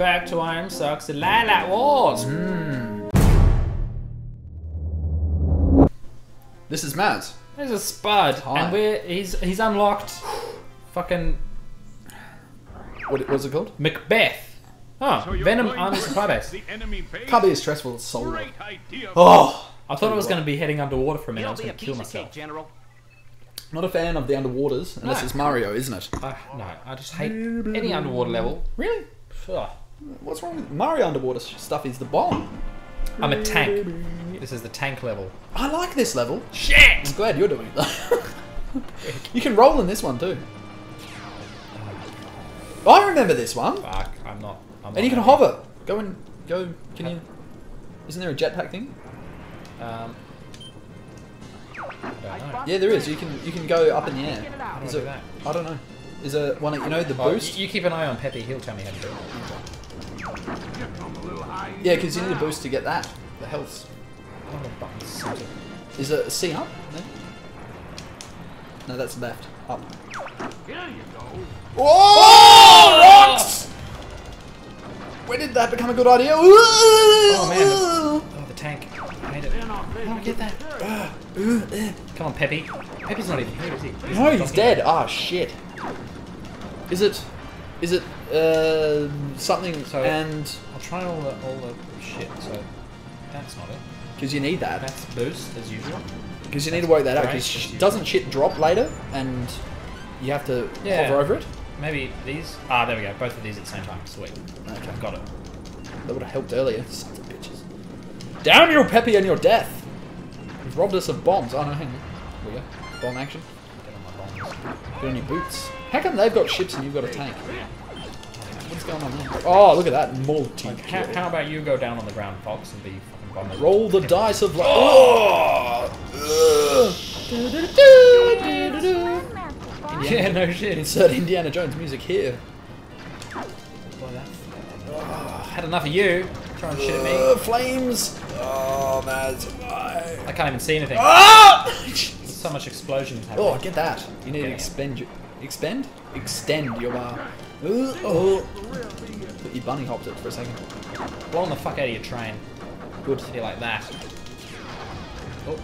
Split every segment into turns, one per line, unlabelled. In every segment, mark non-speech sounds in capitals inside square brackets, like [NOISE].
back to I Am Sux the Lylat Wars.
This is Maz.
There's a Spud,
Hi.
and we're he's he's unlocked fucking
What what's it called?
Macbeth. Oh,
So
Venom
going
Army
to
Supply. [LAUGHS]
The enemy base?
Can't be as stressful as Soul.
Great idea.
Oh,
I thought I was going to be heading underwater for a minute. I
It'll
was going to kill myself.
cake, General.
not a fan of the underwaters unless
No.
it's Mario, isn't it?
Ah, no, I just hate any underwater level.
Really?
Ugh.
What's wrong with Mario underwater stuff? Is the bomb.
I'm a tank. This is the tank level.
I like this level.
Shit!
I'm glad you're doing it. [LAUGHS] you can roll in this one too. I remember this one.
Fuck, I'm not. I'm
And you can hover. Go and go. Can you? Isn't there a jetpack thing?
Um, I don't know.
Yeah, there is. You can you can go up in the air.
How do I do
it? I don't know. Is it one? of- You know the
Oh,
boost?
you, you keep an eye on Peppy. He'll tell me how to do it.
Yeah, because you need a boost to get that. The health.
I don't know what buttons to do.
Is it C up? No. No, that's left. Up.
Here you go.
Oh, rocks! When did that become a good idea?
Oh man, the, oh, the tank. I hate it. How do I get that? Come on, Peppy. Peppy's not even here, is he?
No, he's dead. Ah, shit. Is it? Is it uh, something?
So-
and
I'll try all the all the shit. So that's not it.
because you need that.
That's boost as usual.
Because you need to work that out. Because doesn't shit drop later, and you have to
Yeah.
hover over it.
Maybe these. Ah, there we go. Both of these at the same time. Sweet.
Okay.
Got it.
That would have helped earlier. Sons of bitches. Down your Peppy and your death. You've robbed us of bombs. Oh no, hang on. We go. Bomb action.
Get on my bombs.
Get on your boots. How come they've got ships and you've got a tank? What's going on there? Oh, look at that multi.
Like, how, how about you go down on the ground, Fox, and be fucking bombed?
Roll the dice of life. Oh!
Yeah, no shit.
Insert Indiana Jones music here.
Boy, that- Oh, had enough of you trying to shit at
Uh,
me.
flames. Oh, man. why?
I can't even see anything.
Ah!
There's so much explosions happening.
Oh, get that. You need to expend your, expend? Extend your bar. Uh, oh. But you bunny hopped it for a second.
Blowing the fuck out of your train.
Good.
Hit you like that. Oh,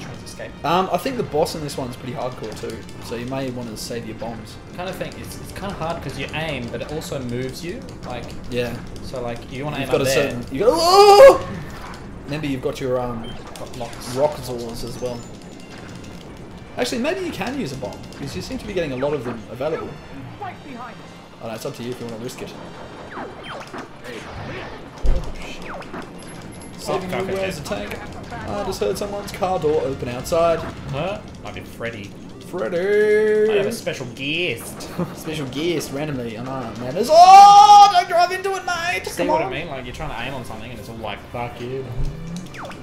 train's escaped.
Um, I think the boss in this one's pretty hardcore too, so you may want to save your bombs.
kind of think it's, it's kind of hard because you aim, but it also moves you. Like,
Yeah.
so like you want to aim
You've got
up
a
there.
certain. You got. Oh! Remember, you've got your um,
Got locks.
Rockzors as well. Actually, maybe you can use a bomb because you seem to be getting a lot of them available.
Right behind us.
Oh, no, it's up to you if you want to risk it. Oh, Saving
Oh,
you
okay,
as a tank. I just heard someone's car door open outside.
Huh? Might be Freddy.
Freddy!
I have a special guest. [LAUGHS]
Special guest randomly. I know, man. It's, oh, don't drive into it, mate!
See
Come
what
on.
I mean? Like you're trying to aim on something and it's all like fuck you.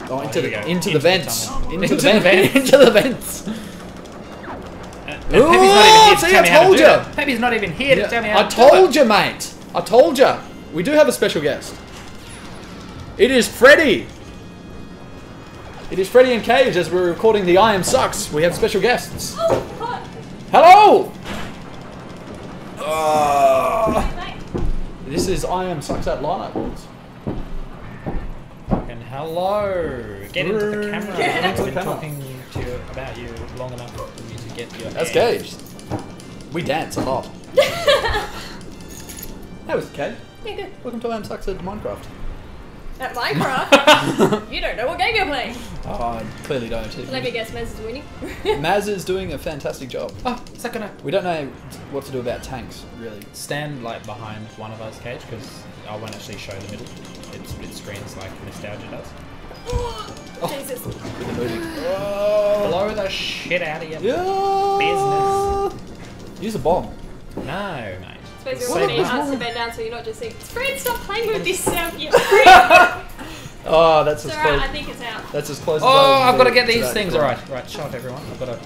Oh, into
we
the into,
Into
the
the
vents.
tunnel.
Into,
Into
the
the
vents. [LAUGHS] into the vents.
And, and
Ooh,
Peppy's not even here to
see,
tell
I
me how to
told
do
ya.
it. Peppy's not even here to tell me how
I
to do
told
it.
you, mate. I told you. We do have a special guest. It is Freddy. It is Freddy and Cage as we're recording the I Am Sux. We have special guests. Hello. Uh, this is I Am Sux at Lylat Wars.
And hello. Get into the camera.
Get into
I've
the
been
camera.
talking to you about you long enough for you to get your
That's
hand.
Cage. We dance a lot. [LAUGHS] that was Cage?
Yeah, good.
Welcome to I Am Sucks at Minecraft.
At Minecraft, [LAUGHS] you don't know what game you're playing.
Oh, I clearly don't.
Let me guess, Maz is winning. [LAUGHS]
Maz is doing a fantastic job.
Oh, is that gonna
We don't know what to do about tanks, really.
stand like behind one of us, Cage? Because I won't actually show the middle. It, it screens like nostalgia does. [GASPS]
Jesus.
With the movie. Oh.
Blow the shit out of you.
Yeah. Use a bomb.
No, mate.
Suppose you're
What
already
was
asked
wrong
to bend down so you're not just saying, Fred, stop playing with this stuff, you
Oh, that's
It's
as
alright,
close.
I think it's out.
That's as close. as
Oh,
I
I've got to get these
that.
things. All right, right. Shut up, everyone. I've got to.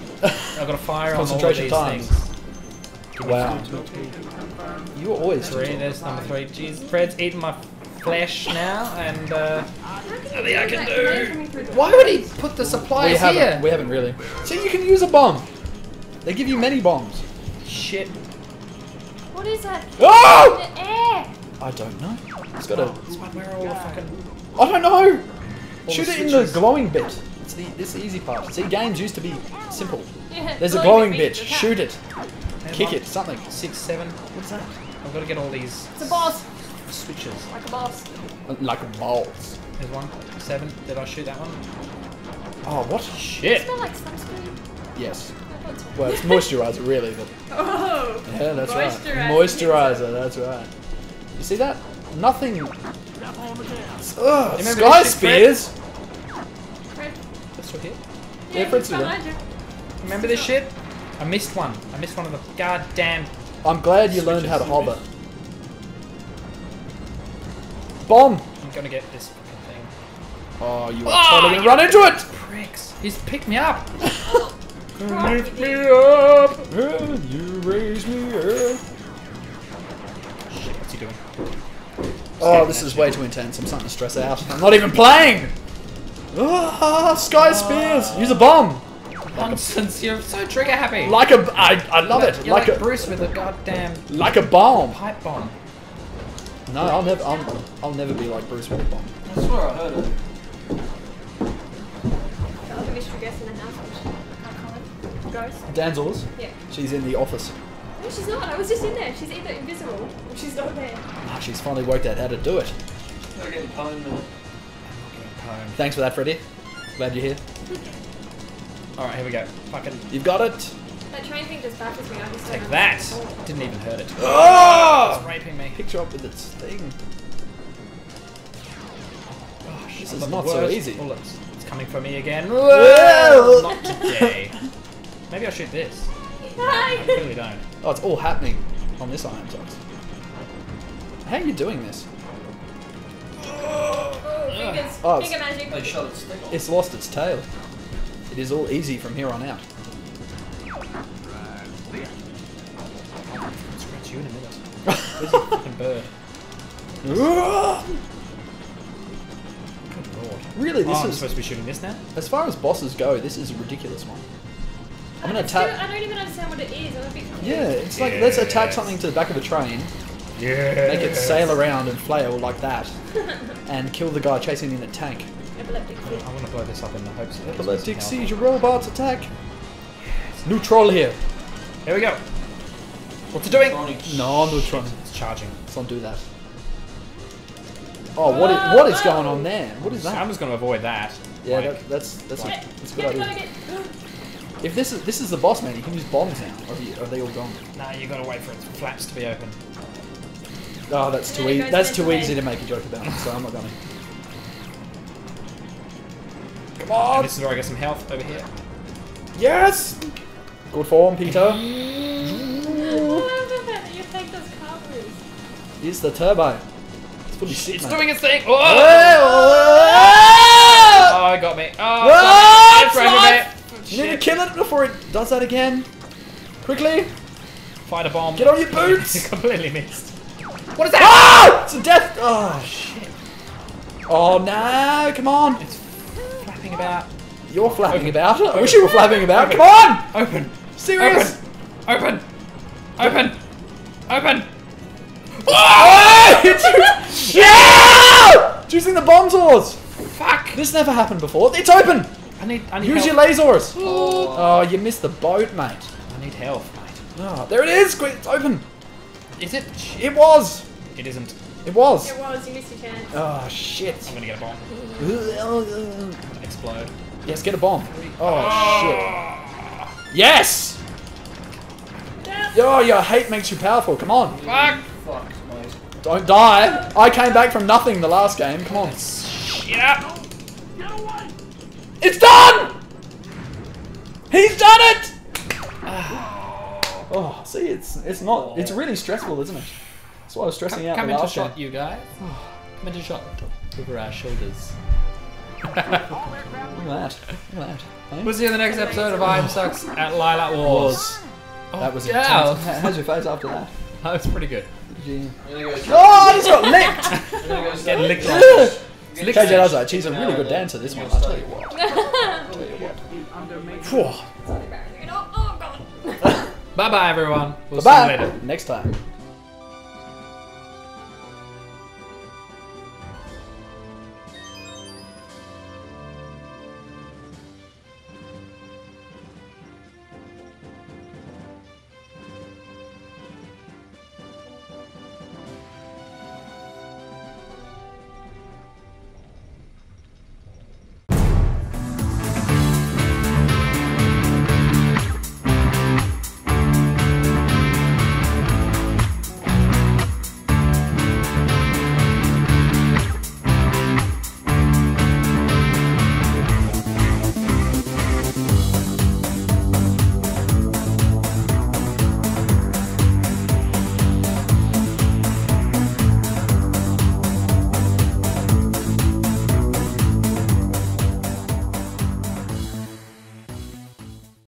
I've got to fire on all of these
times.
things.
Wow. You were always
Three. There's number three. Jeez, Fred's eating my flesh now, and uh,
Nothing
I can do.
do.
why would he put the
We
supplies
haven't.
here?
We haven't really. See, you can use a bomb. They give you many bombs.
Shit.
What is that?
Oh!
The air.
I don't know. It's got a.
Where all the fucking...
I don't know.
the
Shoot it in the glowing bit. It's the it's the easy part. See, games used to be simple.
Yeah,
There's a
glowing
glowing
bit
bit.
beats the cat.
Shoot it. Kick it. Something.
Six, seven. What's that? I've got to get all these
It's a boss.
Switches.
Like a boss.
Like a balls.
There's one. Seven. Did I shoot that one?
Oh, what?
Shit!
Smell like sunscreen.
Yes.
I thought so.
Well, it's moisturizer, really, but [LAUGHS]
Oh.
yeah, that's right.
Moisturizer.
Moisturizer, that's right. You see that? Nothing. Ugh,
remember
Sky
this shit,
spears.
Fred.
That's still here.
Yeah,
Yeah,
Fred's
he's
still there.
behind you.
Remember this shit? I missed one. I missed one of the goddamn.
I'm glad you learned how to hover. Bomb.
I'm gonna get this fucking thing.
Oh, you are
Ah,
totally gonna run into it.
Pricks. He's picked me up. [LAUGHS]
Lift me up, and you raise me up.
Shit, what's he doing?
Oh, this is way too intense. I'm starting to stress out. I'm not even playing. Ah, sky spears. Use a bomb.
Nonsense. You're so trigger happy.
Like a, I, I love it.
You're
Like
like,
a,
Bruce with a goddamn
like a bomb.
pipe bomb.
No, I'll never, I'll, I'll never be like Bruce with a bomb.
I swear I heard it.
The other mystery guest in the house, which I can't call it. Ghost.
Danzels.
Yeah.
She's in the office.
No, she's not. I was just in there. She's either invisible or she's not there.
Ah, she's finally worked out how to do it.
They're getting pwned now.
Home.
Thanks for that, Freddie. Glad you're here. [LAUGHS]
Alright, here we go. Fucking
You've got it.
That train thing just baffles me. I just don't
take that. Didn't even hurt it.
Oh!
It's raping me.
Picture with its thing.
Oh, shit,
This is
the
not so easy.
Oh, Bullets. It's coming for me again.
Well.
Not [LAUGHS] today. Maybe I shoot this. I
Hi.
clearly don't.
Oh, it's all happening on this Iron Sox. How are you doing this?
Oh, fingers.
Oh, it's-
Finger magic.
They shot its stick.
It's lost its tail. It is all easy from here on out.
I'll scratch you in a minute. Where's the fucking bird? Good lord.
really,
Oh,
this
I'm
is
supposed to be shooting this now?
as far as bosses go. This is a ridiculous one. I'm gonna attack.
I don't even understand what it is. I'm a bit confused.
Yeah, it's like let's attach
Yes.
something to the back of a train,
Yeah.
make it sail around and flail like that, [LAUGHS] and kill the guy chasing in a tank.
Epileptic fit.
I want to blow this up in the hopes that
Epileptic seizure robots attack. New troll here.
Here we go. What's it doing?
No, I'm not trying.
It's charging.
Let's not do that. Oh, what is, what is going on there? What is that?
I'm just going to avoid that.
Yeah,
Like,
that, that's that's a, that's a good idea. If this is this is the boss man, you can use bombs now. Or are, you, are they all gone?
Nah, you got to wait for its flaps to be open.
Oh, that's too easy. That's too easy to make a joke about. So I'm not gonna. Come
And
on!
this is where I get some health over here.
Yes! Good form, Peter. [LAUGHS] Here's the turbo. It's
It's doing its thing.
Oh!
Oh,
Oh!
it got me. Oh,
Ah,
it's raping me.
You need to kill it before it does that again. Quickly!
Fight a bomb.
Get on your [LAUGHS] boots!
Completely missed. What is that?
Ah! It's a death! Oh, shit. Oh, no! Come on!
It's flapping about.
You're flapping
Open.
about. I wish you were flapping about.
Open.
Come on!
Open.
Serious?
Open. Open. Open. Open.
Ah! [LAUGHS] yeah! Using the bomb tools.
Fuck.
This never happened before. It's open.
I need. I need
Use
help.
your lasers. [GASPS] Oh, you missed the boat, mate.
I need health, mate.
Oh, there it is. Quick, it's open.
Is it?
It was.
It isn't.
It was.
It was. You missed your chance.
Oh shit.
I'm gonna get a bomb. [LAUGHS] Explode.
Yes, get a bomb. Oh shit. Yes. Oh, your hate makes you powerful. Come on.
Fuck.
Don't die. I came back from nothing the last game. Come on.
Shit up.
Get away!
It's done! He's done it! [SIGHS] oh, see, it's it's not. It's really stressful, isn't it? That's why I was stressing out
Come
the
into
last
shot,
shot.
you guys. [SIGHS] Come into shot over our shoulders. [LAUGHS]
Look at that. Look at that.
We'll see you in the next episode of I Am Sux at Lylat Wars.
Was. That was oh,
yeah.
intense. How's your face after that? [LAUGHS]
That was pretty good.
Gee.
I'm go.
Oh, I just got licked! [LAUGHS]
Go
Getting licked
start-
off.
KJ does that. She's a really good dancer, this one. [LAUGHS] I'll tell you what. Phew.
Oh, oh god.
Bye bye, everyone. We'll
Bye
see you later.
Next time.